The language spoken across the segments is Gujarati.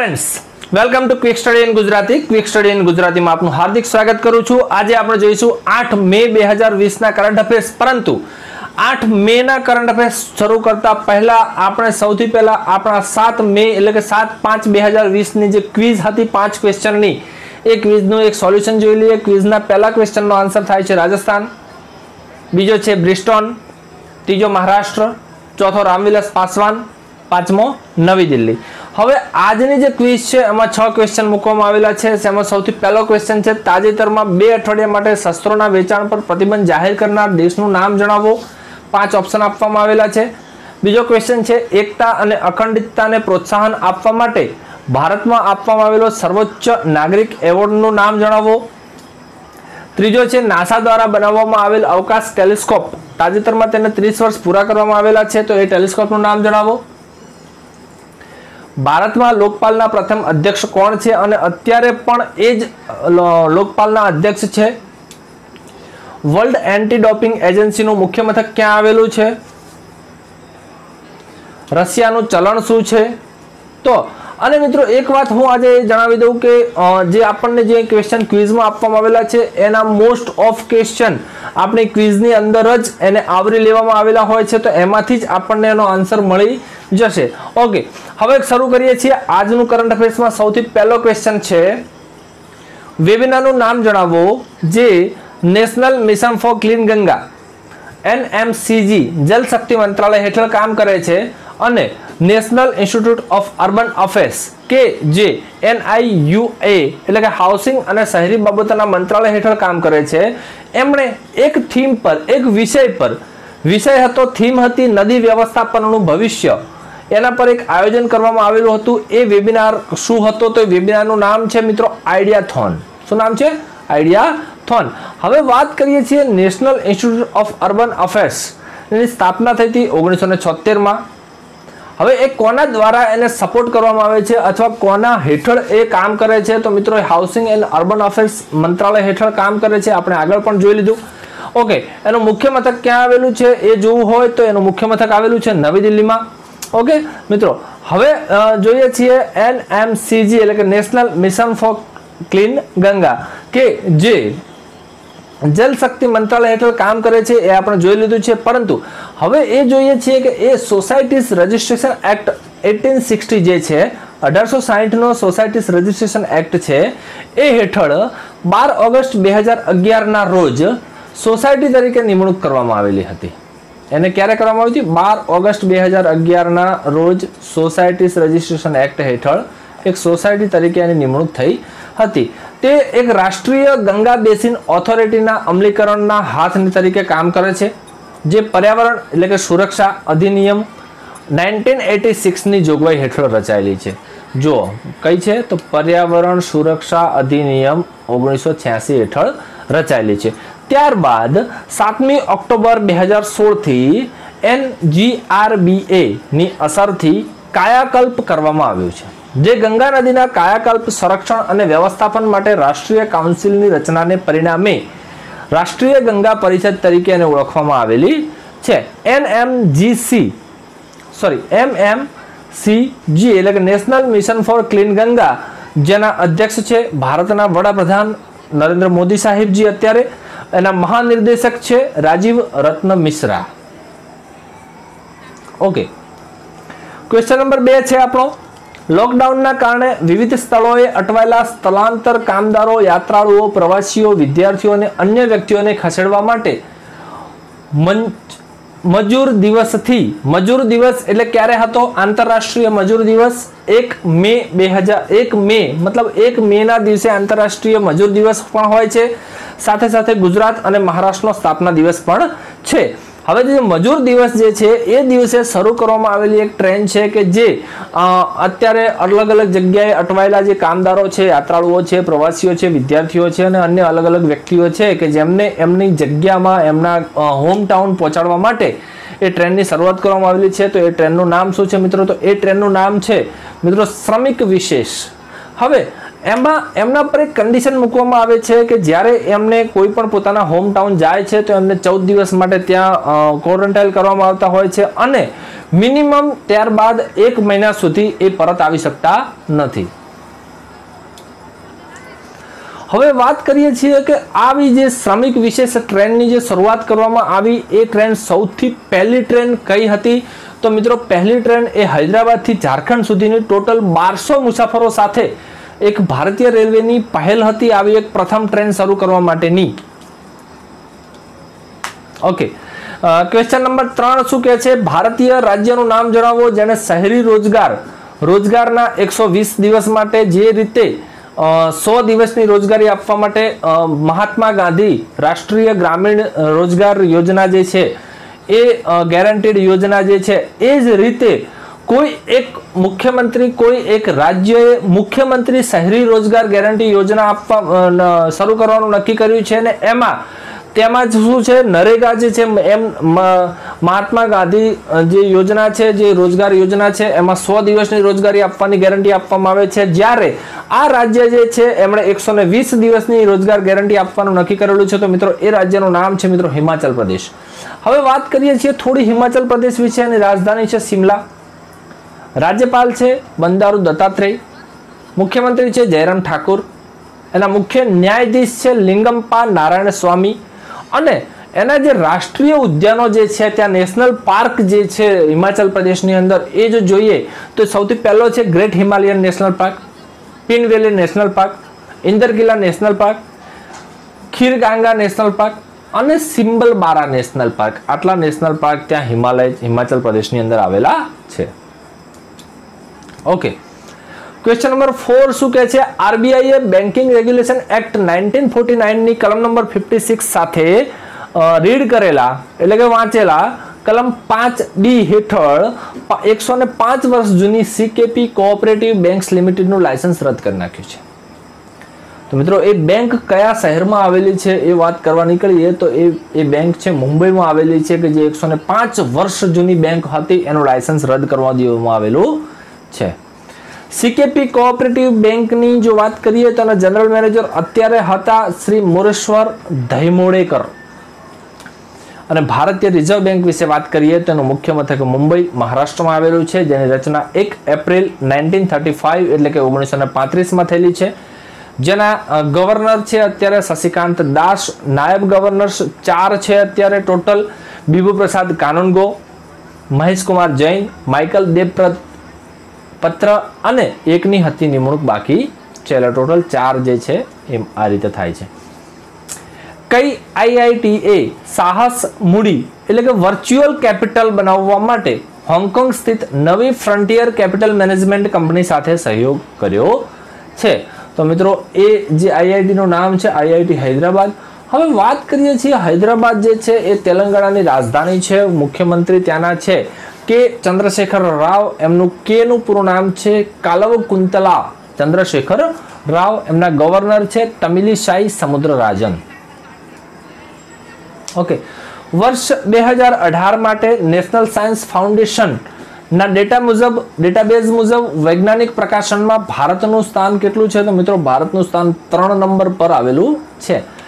Friends welcome to quick study in Gujarati quick study in ગુજરાતીમાં આપનું હાર્દિક સ્વાગત કરું છું. આજે આપણે જોઈશું આઠ મે બે હજાર વીસના કરંટ અફેર્સ પરંતુ આઠ મેના કરંટ અફેર્સ શરૂ કરતા પહેલા આપણે સૌથી પહેલા આપણા સાત મે એટલે કે સાત પાંચ બે હજાર વીસની જે ક્વિઝ હતી, પાંચ ક્વેશ્ચનની એ ક્વિઝનું એક સોલ્યુશન જોઈ લઈએ. ક્વિઝના પહેલા ક્વેશ્ચનનો આન્સર થાય છે રાજસ્થાન, બીજો છે બ્રિસ્ટોન, ત્રીજો મહારાષ્ટ્ર, ચોથો રામવિલાસ પાસવાન, પાંચમો નવી દિલ્હી. હવે આજની જે ક્વિઝ છે, એમાં છ ક્વેશ્ચન મૂકવામાં આવેલા છે. એમાં સૌથી પહેલો ક્વેશ્ચન છે, તાજેતરમાં બે અઠવાડિયા માટે શસ્ત્રોના વેચાણ પર પ્રતિબંધ જાહેર કરનાર દેશનું નામ જણાવો. પાંચ ઓપ્શન આપવામાં આવેલા છે. બીજો ક્વેશ્ચન છે, એકતા અને અખંડિતતાને પ્રોત્સાહન આપવા માટે ભારતમાં આપવામાં આવેલો સર્વોચ્ચ નાગરિક એવોર્ડનું નામ જણાવો. ત્રીજો છે, નાસા દ્વારા બનાવવામાં આવેલ અવકાશ ટેલિસ્કોપ. તાજેતરમાં તેને ત્રીસ વર્ષ પૂરા કરવામાં આવેલા છે, તો એ ટેલિસ્કોપનું નામ જણાવો. ભારતમાં લોકપાલના પ્રથમ અધ્યક્ષ કોણ છે અને અત્યારે પણ એ જ લોકપાલના અધ્યક્ષ છે? વર્લ્ડ એન્ટી ડોપિંગ એજન્સીનું મુખ્ય મથક ક્યાં આવેલું છે? રશિયાનું ચલણ શું છે? તો અને મિત્રો, એક વાત હું આજે જણાવી દઉં કે જે આપણને જે ક્વેશ્ચન ક્વિઝમાં આપવામાં આવેલા છે, એના મોસ્ટ ઓફ ક્વેશ્ચન આપણી ક્વિઝની અંદર જ એને આવરી લેવામાં આવેલા હોય છે, તો એમાંથી જ આપણને એનો આન્સર મળી જશે. ઓકે હવે શરૂ કરીએ છીએ આજનું કરંટ અફેર્સમાં સૌથી પહેલો ક્વેશ્ચન છે વેબિનારનું નામ જણાવો, જે national mission for clean Ganga NMCG Jal Shakti મંત્રાલય હેઠળ કામ કરે છે. અને national institute of urban affairs, કે જે એનઆઈયુએ એટલે કે હાઉસિંગ અને શહેરી બાબતોના મંત્રાલય હેઠળ કામ કરે છે, એમણે એક થીમ પર, એક વિષય પર, વિષય હતો થીમ હતી નદી વ્યવસ્થાપનનું ભવિષ્ય. એના પર એક આયોજન કરવામાં આવેલું હતું, એ વેબિનાર શું હતો તો એ વેબિનારનું નામ છે મિત્રો આઈડિયા થોન શું નામ છે? આઈડિયા થોન હવે વાત કરીએ છીએ national institute of urban affairs. એની સ્થાપના થઈ હતી ઓગણીસો ને છોતેરમાં હવે એ કોના દ્વારા એને સપોર્ટ કરવામાં આવે છે અથવા કોના હેઠળ એ કામ કરે છે? તો મિત્રો હાઉસિંગ એન્ડ અર્બન અફેર્સ મંત્રાલય હેઠળ કામ કરે છે. આપણે આગળ પણ જોઈ લીધું. ઓકે એનું મુખ્ય મથક ક્યાં આવેલું છે? એ જોવું હોય તો એનું મુખ્ય મથક આવેલું છે નવી દિલ્હીમાં. ઓકે મિત્રો, હવે જોઈએ છીએ એનએમસીજી એટલે કે national mission for clean Ganga કે જે જલ શક્તિ મંત્રાલય હેઠળ કામ કરે છે એ આપણે જોઈ લીધું છે. પરંતુ હવે એ જોઈએ છીએ કે એ societies registration act eighteen sixty જે છે, અઢારસો સાહીઠનો સોસાયટીઝ રજિસ્ટ્રેશન એક્ટ છે, એ હેઠળ બાર ઓગસ્ટ બે હજાર અગિયારના રોજ સોસાયટી તરીકે નિમણૂક કરવામાં આવેલી હતી. એને ક્યારે કરવામાં આવી હતી? બાર ઓગસ્ટ બે હજાર અગિયારના રોજ સોસાયટીઝ રજિસ્ટ્રેશન એક્ટ હેઠળ એક સોસાયટી તરીકે એની નિમણૂક થઈ હતી. તે એક રાષ્ટ્રીય ગંગા બેસિન ઓથોરિટીના અમલીકરણના હાથની તરીકે કામ કરે છે, જે પર્યાવરણ એટલે કે સુરક્ષા અધિનિયમ નાઇન્ટીન એટી સિક્સની જોગવાઈ હેઠળ રચાયેલી છે. જો કઈ છે? તો પર્યાવરણ સુરક્ષા અધિનિયમ ઓગણીસો છ્યાસી હેઠળ રચાયેલી છે. ત્યારબાદ સાતમી ઓક્ટોબર બે હજાર સોળથી એનજીઆરબીએ ની અસરથી કાયાકલ્પ કરવામાં આવ્યું છે. જે ગંગા નદીના કાયાકલ્પ સંરક્ષણ અને વ્યવસ્થાપન માટે રાષ્ટ્રીય કાઉન્સિલની રચનાને પરિણામે રાષ્ટ્રીય ગંગા પરિષદ તરીકે એને ઓળખવામાં આવેલી છે. એનએમજીસી સોરી એમએમસીજી એટલે કે national mission for clean Ganga, જેના અધ્યક્ષ છે ભારતના વડાપ્રધાન નરેન્દ્ર મોદી સાહેબજી અત્યારે, એના મહાનિર્દેશક છે રાજીવ રત્ન મિશ્રા. ઓકે. ક્વેશ્ચન નંબર બે છે આપણો. લોકડાઉનના કારણે વિવિધ સ્થળોએ અટવાયેલા સ્થળાંતર કામદારો, યાત્રાળુઓ, પ્રવાસીઓ, વિદ્યાર્થીઓ અને અન્ય વ્યક્તિઓને ખસેડવા માટે મજૂર દિવસથી, મજૂર દિવસ એટલે ક્યારે હતો? આંતરરાષ્ટ્રીય મજૂર દિવસ એક મે બે હજાર, એક મે, મતલબ એક મેના દિવસે આંતરરાષ્ટ્રીય મજૂર દિવસ પણ હોય છે. સાથે સાથે ગુજરાત અને મહારાષ્ટ્રનો સ્થાપના દિવસ પણ છે. હવે જે મજૂર દિવસ જે છે, એ દિવસે શરૂ કરવામાં આવેલી એક ટ્રેન છે કે જે અત્યારે અલગ અલગ જગ્યાએ અટવાયેલા જે કામદારો છે, યાત્રાળુઓ છે, પ્રવાસીઓ છે, વિદ્યાર્થીઓ છે અને અન્ય અલગ અલગ વ્યક્તિઓ છે કે જેમને એમની જગ્યામાં એમના હોમ ટાઉન પહોંચાડવા માટે એ ટ્રેનની શરૂઆત કરવામાં આવેલી છે. તો એ ટ્રેનનું નામ શું છે મિત્રો? તો એ ટ્રેનનું નામ છે મિત્રો શ્રમિક વિશેષ. હવે એમાં એમના પર એક કન્ડિશન મૂકવામાં આવે છે કે જ્યારે એમને કોઈ પણ પોતાના હોમ ટાઉન જાય છે, તો એમને ચૌદ દિવસ માટે ત્યાં ક્વોરન્ટાઇન કરવામાં આવતા હોય છે અને મિનિમમ ત્યારબાદ એક મહિના સુધી એ પરત આવી શકતા નથી. હવે વાત કરીએ છીએ કે આવી જે શ્રમિક વિશેષ ટ્રેનની જે શરૂઆત કરવામાં આવી, એ ટ્રેન સૌથી પહેલી ટ્રેન કઈ હતી? તો મિત્રો, પહેલી ટ્રેન એ હૈદરાબાદથી ઝારખંડ સુધીની ટોટલ બારસો મુસાફરો સાથે એક ભારતીય રેલવેની પહેલ હતી આવી એક પ્રથમ ટ્રેન શરૂ કરવા માટેની. ઓકે ક્વેશ્ચન નંબર ત્રણ શું કહે છે? ભારતીય રાજ્યનું નામ જણાવો જેને શહેરી રોજગાર, રોજગારના એકસો વીસ દિવસ માટે જે રીતે સો દિવસની રોજગારી આપવા માટે મહાત્મા ગાંધી રાષ્ટ્રીય ગ્રામીણ રોજગાર યોજના જે છે, એ ગેરંટીડ યોજના જે છે, એ જ રીતે કોઈ એક મુખ્યમંત્રી, કોઈ એક રાજ્યએ મુખ્યમંત્રી શહેરી રોજગાર ગેરંટી યોજના આપવા શરૂ કરવાનું નક્કી કર્યું છે અને એમાં, તેમાં શું છે? નરેગા જે છે, એમ મહાત્મા ગાંધી જે યોજના છે, જે રોજગાર યોજના છે, એમાં સો દિવસની રોજગારી આપવાની ગેરંટી આપવામાં આવે છે. જ્યારે આ રાજ્ય જે છે, એમણે એકસો ને વીસ દિવસની રોજગાર ગેરંટી આપવાનું નક્કી કરેલું છે. તો મિત્રો, એ રાજ્યનું નામ છે, મિત્રો, હિમાચલ પ્રદેશ. હવે વાત કરીએ છીએ થોડી હિમાચલ પ્રદેશ વિશે અને રાજધાની છે, શિમલા. રાજ્યપાલ છે બંદારુ દત્તાત્રેય, મુખ્યમંત્રી છે જયરામ ઠાકુર, એના મુખ્ય ન્યાયાધીશ છે લિંગમપા નારાયણ સ્વામી અને એના જે રાષ્ટ્રીય ઉદ્યાનો જે છે, ત્યાં નેશનલ પાર્ક જે છે હિમાચલ પ્રદેશની અંદર, એ જો જોઈએ, તો સૌથી પહેલો છે great Himalayan national park, Pin valley national park, Indrakila national park, Kheerganga national park અને સિમ્બલબારા નેશનલ પાર્ક. આટલા નેશનલ પાર્ક ત્યાં હિમાલય, હિમાચલ પ્રદેશની અંદર આવેલા છે. ઓકે ક્વેશ્ચન નંબર ફોર શું કહે છે? આરબીઆઈએ banking regulation act nineteen forty નાઇનની કલમ નંબર ફિફ્ટી સિક્સ સાથે રીડ કરેલા, એટલે કે વાંચેલા કલમ પાંચ બી હેઠળ એકસો ને પાંચ વર્ષ જૂની સીકેપી કોઓપરેટિવ બેંક્સ લિમિટેડનું લાયસન્સ રદ કરી નાખ્યું છે. તો મિત્રો, એ બેંક કયા શહેરમાં આવેલી છે એ વાત કરવા નીકળીએ તો એ એ બેંક છે મુંબઈમાં આવેલી છે કે જે એકસો ને પાંચ વર્ષ જૂની બેંક હતી, એનું લાયસન્સ રદ કરવા દેવામાં આવેલું છે. સીકેપી કોઓપરેટિવ બેંકની જો વાત કરીએ તો જનરલ મેનેજર અત્યારે હતા શ્રી મોરેશ્વર ધૈમોડેકર. અને ભારતીય રિઝર્વ બેંક વિશે વાત કરીએ તો એનું મુખ્ય મથક મુંબઈ, મહારાષ્ટ્રમાં આવેલું છે, જેની રચના એક એપ્રિલ નાઇન્ટીન થર્ટી ફાઇવ એટલે કે ઓગણીસો ને પાંત્રીસમાં થયેલી છે. જેના ગવર્નર છે અત્યારે શશિકાંત દાસ, નાયબ ગવર્નર્સ ચાર છે અત્યારે ટોટલ બીબુ પ્રસાદ કાનૂનગો મહેશ જૈન, માઇકલ દેવપ્રત પત્ર અને એકની હતી નિમણૂક બાકી છે. એટલે ટોટલ ચાર જે છે એમ આ રીતે થાય છે. કઈ આઈઆઈટીએ સાહસ મૂડી એટલે કે વર્ચ્યુઅલ કેપિટલ બનાવવા માટે હોંગકોંગ સ્થિત નવી ફ્રન્ટિયર કેપિટલ મેનેજમેન્ટ કંપની સાથે સહયોગ કર્યો છે. તો મિત્રો, એ જે આઈઆઈટીનું નામ છે આઈઆઈટી હૈદરાબાદ. હવે વાત કરીએ છીએ હૈદરાબાદ જે છે, એ તેલંગાણાની રાજધાની છે. મુખ્યમંત્રી ત્યાંના છે. કે ચંદ્રશેખર રાવ એમનું કેનું પૂરું નામ છે? કાલવ કુંતલા ચંદ્રશેખર રાવ એમના ગવર્નર છે તમિલીશાહી સમુદ્ર રાજન. ઓકે વર્ષ બે હજાર અઢાર માટે નેશનલ સાયન્સ ફાઉન્ડેશન ના ડેટા મુજબ ડેટાબેઝ મુજબ વૈજ્ઞાનિક પ્રકાશનમાં ભારતનું સ્થાન કેટલું છે? તો મિત્રો, ભારતનું સ્થાન ત્રણ નંબર પર આવેલું છે.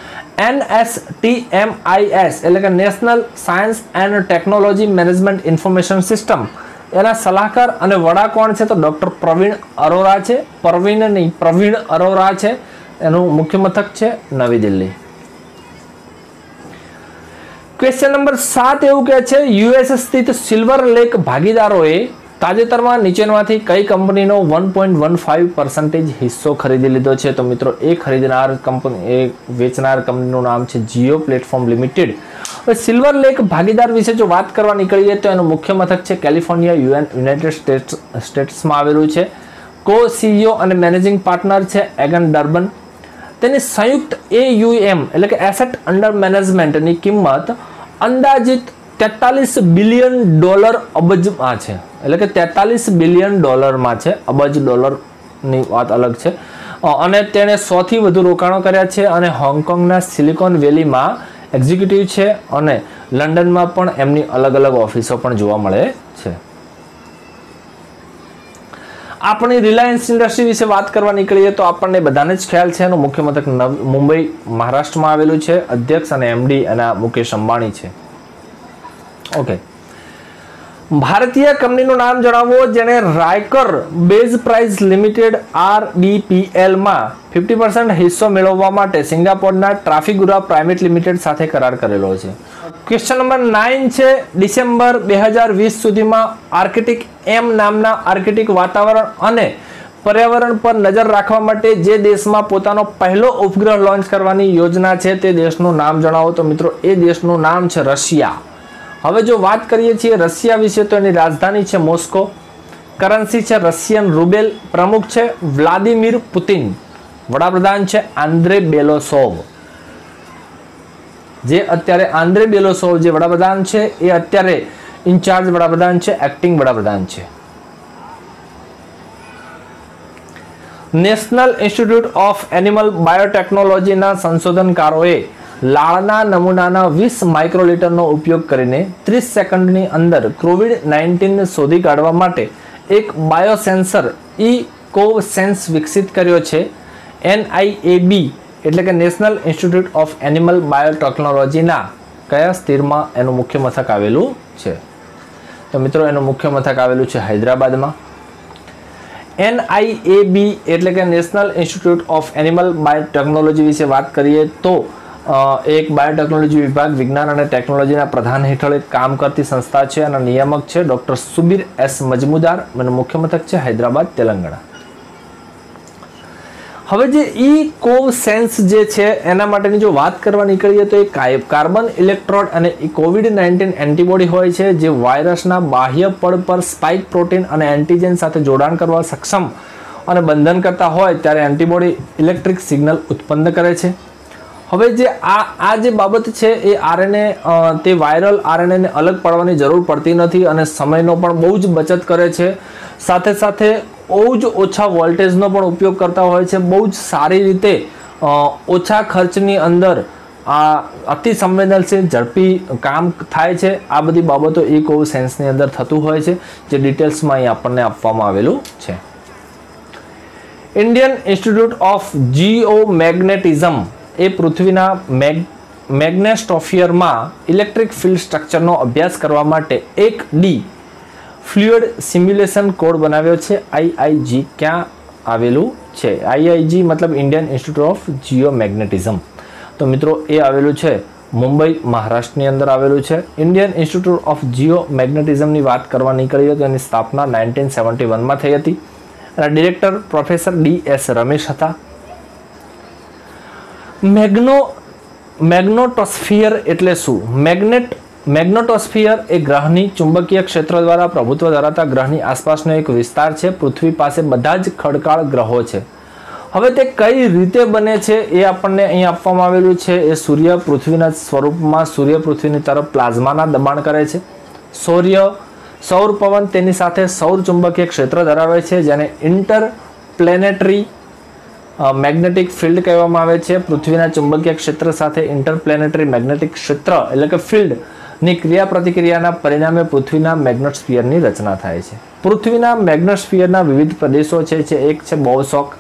એનએસટીએમઆઈએસ એટલે કે national science and technology management information system એના સલાહકાર અને વડા કોણ છે તો ડૉક્ટર પ્રવીણ અરોરા છે. પ્રવીણ નહીં, પ્રવીણ અરોરા છે. એનું મુખ્ય મથક છે નવી દિલ્હી. ક્વેશ્ચન નંબર સાત એવું કહે છે યુએસ સ્થિત સિલ્વર લેક ભાગીદારોએ તાજેતરમાં નીચેમાંથી કઈ કંપનીનો one point one five percentage હિસ્સો ખરીદી લીધો છે? તો મિત્રો, એ ખરીદનાર કંપની, એ વેચનાર કંપનીનું નામ છે જીઓ પ્લેટફોર્મ લિમિટેડ હવે સિલ્વર લેક ભાગીદાર વિશે જો વાત કરવા નીકળીએ, તો એનું મુખ્ય મથક છે કેલિફોર્નિયા, યુએન, યુનાઇટેડ સ્ટેટ્સ, સ્ટેટ્સમાં આવેલું છે. કો સીઈઓ અને મેનેજિંગ પાર્ટનર છે એગન ડર્બન. તેની સંયુક્ત એયુએમ એટલે કે એસેટ અંડર મેનેજમેન્ટની કિંમત અંદાજિત તેતાલીસ બિલિયન ડોલર અબજમાં છે. એટલે કે તેતાલીસ બિલિયન ડોલરમાં છે. અબજ ડોલરની વાત અલગ છે. અને તેણે સોથી વધુ રોકાણો કર્યા છે અને હોંગકોંગના સિલિકોન વેલીમાં એક્ઝિક્યુટિવ છે અને લંડનમાં પણ એમની અલગ અલગ ઓફિસો પણ જોવા મળે છે. આપણી રિલાયન્સ ઇન્ડસ્ટ્રી વિશે વાત કરવા નીકળીએ તો આપણને બધાને જ ખ્યાલ છે. એનું મુખ્ય મથક મુંબઈ, મહારાષ્ટ્રમાં આવેલું છે. અધ્યક્ષ અને એમડી એના મુકેશ અંબાણી છે. ઓકે. ભારતીય કંપનીનું નામ જણાવો જેણે રાયકર બેઝ પ્રાઇસ લિમિટેડ આરબીપીએલમાં ફિફ્ટી પર્સન્ટ હિસ્સો મેળવવા માટે સિંગાપોરના ટ્રાફિકગુરા પ્રાઇવેટ લિમિટેડ સાથે કરાર કરેલો છે. ક્વેશ્ચન નંબર નાઇન છે, ડિસેમ્બર બે હજાર વીસ સુધીમાં આર્કિટિક એમ નામના આર્કિટિક વાતાવરણ અને પર્યાવરણ પર નજર રાખવા માટે જે દેશમાં પોતાનો પહેલો ઉપગ્રહ લોન્ચ કરવાની યોજના છે તે દેશનું નામ જણાવો. તો મિત્રો, એ દેશનું નામ છે રશિયા. હવે જો વાત કરીએ છીએ રશિયા વિશે, તો એની રાજધાની છે મોસ્કો. કરન્સી છે રશિયન રૂબેલ, પ્રમુખ છે વ્લાદિમીર પુતિન. વડાપ્રધાન છે આંદ્રે બેલોસોવ. જે અત્યારે આંદ્રે બેલોસોવ જે વડાપ્રધાન છે, એ અત્યારે ઇન્ચાર્જ વડાપ્રધાન છે, એક્ટિંગ વડાપ્રધાન છે. નેશનલ ઇન્સ્ટિટ્યૂટ ઓફ એનિમલ બાયોટેકનોલોજીના સંશોધનકારોએ લાળના નમૂનાના વીસ માઇક્રોલીટરનો ઉપયોગ કરીને ત્રીસ સેકન્ડની અંદર કોવિડ નાઇન્ટીનને શોધી કાઢવા માટે એક બાયોસેન્સર ઈ કોવ સેન્સ વિકસિત કર્યો છે. એનઆઈએબી એટલે કે નેશનલ ઇન્સ્ટિટ્યૂટ ઓફ એનિમલ બાયોટેકનોલોજીના કયા સ્થિરમાં એનું મુખ્ય મથક આવેલું છે? તો મિત્રો, એનું મુખ્ય મથક આવેલું છે હૈદરાબાદમાં. એનઆઈએબી એટલે કે national institute of animal biotechnology વિશે વાત કરીએ તો એક બાયોટેકનોલોજી વિભાગ વિજ્ઞાન અને ટેકનોલોજીના પ્રધાન હેઠળ એક કામ કરતી સંસ્થા છે અને નિયામક છે ડૉક્ટર સુબીર એસ મજમુદાર અને મુખ્ય મથક છે હૈદરાબાદ, તેલંગાણા. હવે જે ઈ કોવ સેન્સ જે છે, એના માટેની જો વાત કરવા નીકળીએ તો એ કાર્બન ઇલેક્ટ્રોડ અને કોવિડ નાઇન્ટીન એન્ટીબોડી હોય છે, જે વાયરસના બાહ્ય પડ પર સ્પાઇક પ્રોટીન અને એન્ટીજેન સાથે જોડાણ કરવા સક્ષમ અને બંધન કરતા હોય, ત્યારે એન્ટીબોડી ઇલેક્ટ્રિક સિગ્નલ ઉત્પન્ન કરે છે. હવે જે આ આ જે બાબત છે એ આરએનએ તે વાયરલ આરએનએને અલગ પાડવાની જરૂર પડતી નથી અને સમયનો પણ બહુ જ બચત કરે છે. સાથે સાથે બહુ જ ઓછા વોલ્ટેજનો પણ ઉપયોગ કરતા હોય છે. બહુ જ સારી રીતે ઓછા ખર્ચની અંદર આ અતિ સંવેદનશીલ ઝડપી કામ થાય છે. આ બધી બાબતો કોવ સેન્સની અંદર થતું હોય છે, જે ડિટેલ્સમાં અહીં આપણને આપવામાં આવેલું છે. Indian institute of geomagnetism એ પૃથ્વીના મેગ, મેગ્નેસ્ટોફિયરમાં ઇલેક્ટ્રિક ફિલ્ડ સ્ટ્રક્ચરનો અભ્યાસ કરવા માટે એક ડી ફ્લુઇડ સિમ્યુલેશન કોડ બનાવ્યો છે આઈઆઈજી ક્યાં આવેલું છે? આઈઆઈજી મતલબ Indian institute of geomagnetism તો મિત્રો, એ આવેલું છે મુંબઈ, મહારાષ્ટ્રની અંદર આવેલું છે. ઇન્ડિયન ઇન્સ્ટિટ્યૂટ ઓફ જીઓ મેગ્નેટિઝમની વાત કરવા નીકળીએ તો એની સ્થાપના નાઇન્ટીન સેવન્ટી વનમાં થઈ હતી. અને director professor D S Ramesh હતા. મેગ્નો મેગ્નોટોસ્ફિયર એટલે શું? મેગ્નેટ મેગ્નેટોસ્ફિયર એ ગ્રહની ચુંબકીય ક્ષેત્ર દ્વારા પ્રભુત્વ ધરાવતા ગ્રહની આસપાસનો એક વિસ્તાર છે. પૃથ્વી પાસે બધા જ ખડકાળ ગ્રહો છે. હવે તે કઈ રીતે બને છે એ આપણને અહીં આપવામાં આવેલું છે. એ સૂર્ય પૃથ્વીના સ્વરૂપમાં સૂર્ય પૃથ્વીની તરફ પ્લાઝમાના દબાણ કરે છે. સૂર્ય સૌર પવન તેની સાથે સૌર ચુંબકીય ક્ષેત્ર ધરાવે છે, જેને ઇન્ટર પ્લેનેટરી મેગ્નેટિક ફિલ્ડ કહેવામાં આવે છે. પૃથ્વીના ચુંબકીય ક્ષેત્ર સાથે ઇન્ટરપ્લેનેટરી મેગ્નેટિક ક્ષેત્ર એટલે કે ફિલ્ડની ક્રિયા પ્રતિક્રિયાના પરિણામે પૃથ્વીના મેગ્નેટસ્ફિયરની રચના થાય છે. પૃથ્વીના મેગ્નેટસ્ફિયરના વિવિધ પ્રદેશો છે, જે એક છે બોવસોક,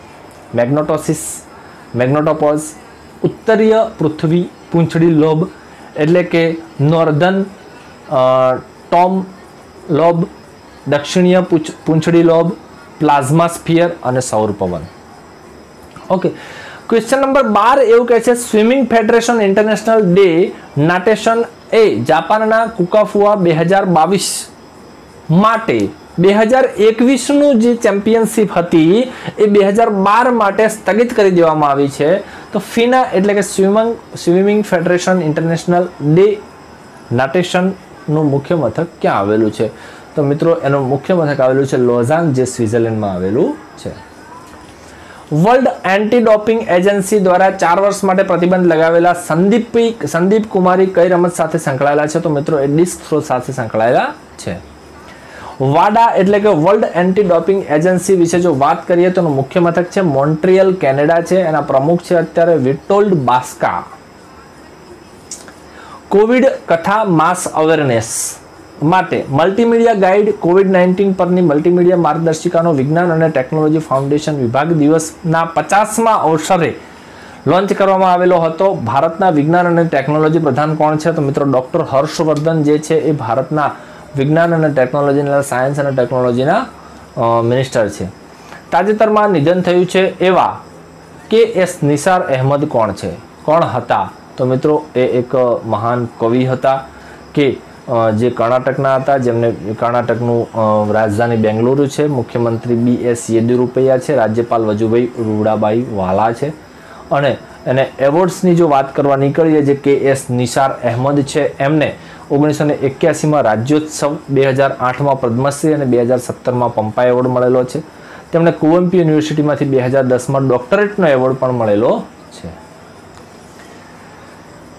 મેગ્નોટોસિસ મેગ્નેટોપોઝ ઉત્તરીય પૃથ્વી પૂંછડી લોબ એટલે કે નોર્ધન ટોમ લોબ, દક્ષિણીય પૂંછ- પૂંછડી લોબ, પ્લાઝમા સ્ફિયર અને સૌર પવન. ઓકે ક્વેશ્ચન નંબર બાર એવું કહે છે સ્વિમિંગ ફેડરેશન ઇન્ટરનેશનલ ડે નાટેશન એ જાપાનના કુકાફુઆ બે હજાર બાવીસ માટે. બે હજાર એકવીસનું જે ચેમ્પિયનશિપ હતી, એ બે હજાર બાર માટે સ્થગિત કરી દેવામાં આવી છે. તો ફિના એટલે કે swimming swimming federation international day નાટેશનનું મુખ્ય મથક ક્યાં આવેલું છે? તો મિત્રો, એનું મુખ્ય મથક આવેલું છે લોઝાન જે સ્વિટ્ઝરલેન્ડમાં આવેલું છે. વર્લ્ડ એન્ટી ડોપિંગ એજન્સી દ્વારા ચાર વર્ષ માટે પ્રતિબંધ લગાવેલા સંદીપ સંદીપ કુમારી કઈ રમત સાથે સંકળાયેલા છે? તો મિત્રો, એ ડિસ્ક થ્રો સાથે સંકળાયેલા છે. વાડા એટલે કે વર્લ્ડ એન્ટી ડોપિંગ એજન્સી વિશે જો વાત કરીએ તો એનું મુખ્ય મથક છે મોન્ટ્રિયલ, કેનેડા છે. એના પ્રમુખ છે અત્યારે વિટોલ્ડ બાસ્કા. કોવિડ કથા માસ અવેરનેસ. માટે મલ્ટીમીડિયા ગાઈડ કોવિડ નાઇન્ટીન પરની મલ્ટીમીડિયા માર્ગદર્શિકાનો વિજ્ઞાન અને ટેકનોલોજી ફાઉન્ડેશન વિભાગ દિવસના પચાસમાં અવસરે લોન્ચ કરવામાં આવેલો હતો. ભારતના વિજ્ઞાન અને ટેકનોલોજી પ્રધાન કોણ છે? તો મિત્રો ડૉક્ટર હર્ષવર્ધન જે છે એ ભારતના વિજ્ઞાન અને ટેકનોલોજીના સાયન્સ અને ટેકનોલોજીના મિનિસ્ટર છે. તાજેતરમાં નિધન થયું છે એવા કે એસ નિસાર અહેમદ કોણ છે? કોણ હતા? તો મિત્રો એ એક મહાન કવિ હતા કે જે કર્ણાટકના હતા, જેમને કર્ણાટકનું રાજધાની બેંગલુરુ છે, મુખ્યમંત્રી બી એસ યેદુરપૈયા છે, રાજ્યપાલ વજુભાઈ રૂડાબાઈ વાલા છે. અને એને એવોર્ડ્સની જો વાત કરવા નીકળીએ, જે કે એસ નિસાર અહેમદ છે, એમને ઓગણીસો ને એક્યાસીમાં રાજ્યોત્સવ, બે હજાર આઠમાં પદ્મશ્રી અને બે હજાર સત્તરમાં પંપા એવોર્ડ મળેલો છે. તેમણે કુવંપી યુનિવર્સિટીમાંથી બે હજાર દસમાં ડોક્ટરેટનો એવોર્ડ પણ મળેલો છે.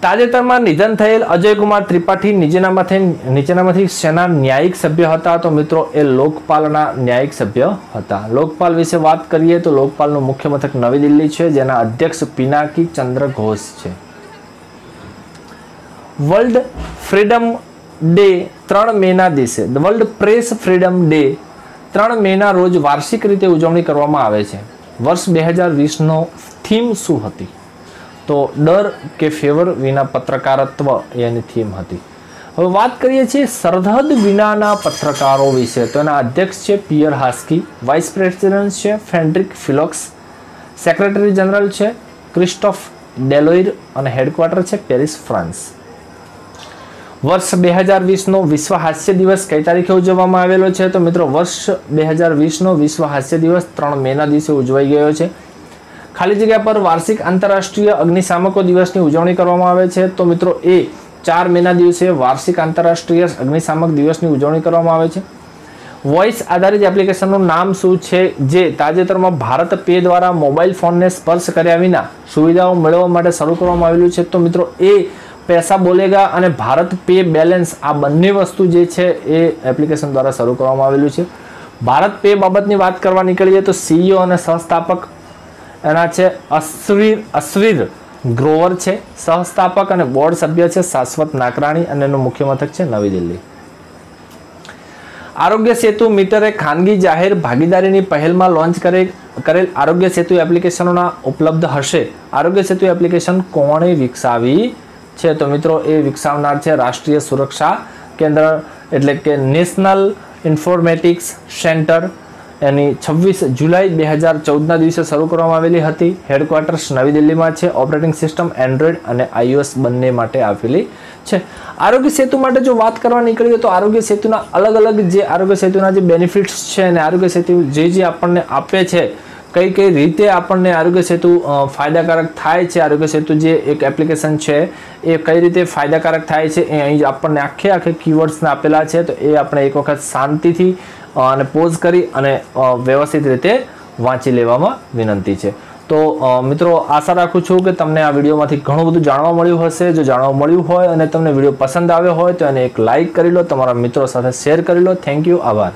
તાજેતરમાં નિધન થયેલ અજયકુમાર ત્રિપાઠી નીચેનામાંથી નીચેનામાંથી શેના ન્યાયિક સભ્ય હતા. તો મિત્રો, એ લોકપાલના ન્યાયિક સભ્ય હતા. લોકપાલ વિશે વાત કરીએ તો લોકપાલનું મુખ્ય મથક નવી દિલ્હી છે, જેના અધ્યક્ષ પિનાકી ચંદ્ર ઘોષ છે. વર્લ્ડ ફ્રીડમ ડે ત્રણ મેના દિવસે વર્લ્ડ પ્રેસ ફ્રીડમ ડે ત્રણ મેના રોજ વાર્ષિક રીતે ઉજવણી કરવામાં આવે છે. વર્ષ બે હજાર વીસનો થીમ શું હતી? તો ડર કે ફેવર વિના પત્રકારત્વ એની થીમ હતી. હવે વાત કરીએ છીએ સરહદ વિનાના પત્રકારો વિશે. તો એના અધ્યક્ષ છે પિયર હાસ્કી, વાઇસ પ્રેસિડેન્ટ છે ફેન્ડ્રિક ફિલોક્સ, સેક્રેટરી જનરલ છે ક્રિસ્ટોફ ડેલોઇર અને હેડક્વાર્ટર છે પેરિસ, ફ્રાન્સ. વર્ષ બે હજાર વીસનો વિશ્વ હાસ્ય દિવસ કઈ તારીખે ઉજવવામાં આવેલો છે? તો મિત્રો, વર્ષ બે હજાર વીસનો વિશ્વ હાસ્ય દિવસ ત્રણ મેના દિવસે ઉજવાઈ ગયો છે. ખાલી જગ્યા પર વાર્ષિક આંતરરાષ્ટ્રીય અગ્નિશામકો દિવસની ઉજવણી કરવામાં આવે છે. તો મિત્રો, એ ચાર મેના દિવસે વાર્ષિક આંતરરાષ્ટ્રીય અગ્નિશામક દિવસની ઉજવણી કરવામાં આવે છે. વોઇસ આધારિત એપ્લિકેશનનું નામ શું છે? જે તાજેતરમાં ભારત પે દ્વારા મોબાઈલ ફોનને સ્પર્શ કર્યા વિના સુવિધાઓ મેળવવા માટે શરૂ કરવામાં આવેલું છે. તો મિત્રો, એ પૈસા બોલેગા અને ભારત પે બેલેન્સ આ બંને વસ્તુ જે છે એ એપ્લિકેશન દ્વારા શરૂ કરવામાં આવેલું છે. ભારત પે બાબતની વાત કરવા નીકળીએ તો સીઈઓ અને સહસ્થાપક એના છે અશ્વિર અશ્વિર ગ્રોવર છે, સહસ્થાપક અને બોર્ડ સભ્ય છે શાશ્વત નાકરાણી અને એનું મુખ્ય મથક છે નવી દિલ્હી. આરોગ્ય સેતુ મીટરે ખાનગી જાહેર ભાગીદારીની પહેલમાં લોન્ચ કરે, કરેલ આરોગ્ય સેતુ એપ્લિકેશનોના ઉપલબ્ધ હશે. આરોગ્ય સેતુ એપ્લિકેશન કોણે વિકસાવી છે? તો મિત્રો, એ વિકસાવનાર છે રાષ્ટ્રીય સુરક્ષા કેન્દ્ર, એટલે કે નેશનલ ઇન્ફોર્મેટિક્સ સેન્ટર એની છવ્વીસ જુલાઈ બે હજાર ચૌદના દિવસે શરૂ કરવામાં આવેલી હતી. હેડક્વાર્ટર્સ નવી દિલ્હીમાં છે. ઓપરેટિંગ સિસ્ટમ એન્ડ્રોઈડ અને આઈઓએસ બંને માટે આપેલી છે. આરોગ્ય સેતુ માટે જો વાત કરવા નીકળીએ તો આરોગ્ય સેતુના અલગ અલગ જે આરોગ્ય સેતુના જે બેનિફિટ્સ છે અને આરોગ્ય સેતુ જે જે આપણને આપે છે, કઈ કઈ રીતે આપણને આરોગ્ય સેતુ ફાયદાકારક થાય છે, આરોગ્ય સેતુ જે એક એપ્લિકેશન છે, એ કઈ રીતે ફાયદાકારક થાય છે, એ અહીં આપણને આખે આખે કીવર્ડ્સને આપેલા છે, તો એ આપણે એક વખત શાંતિથી અને પોઝ કરી અને વ્યવસ્થિત રીતે વાંચી લેવામાં વિનંતી છે. તો મિત્રો, આશા રાખું છું કે તમને આ વિડીયોમાંથી ઘણું બધું જાણવા મળ્યું હશે. જો જાણવા મળ્યું હોય અને તમને વીડિયો પસંદ આવ્યો હોય તો એને એક લાઇક કરી લો, તમારા મિત્રો સાથે શેર કરી લો. Thank you. આભાર.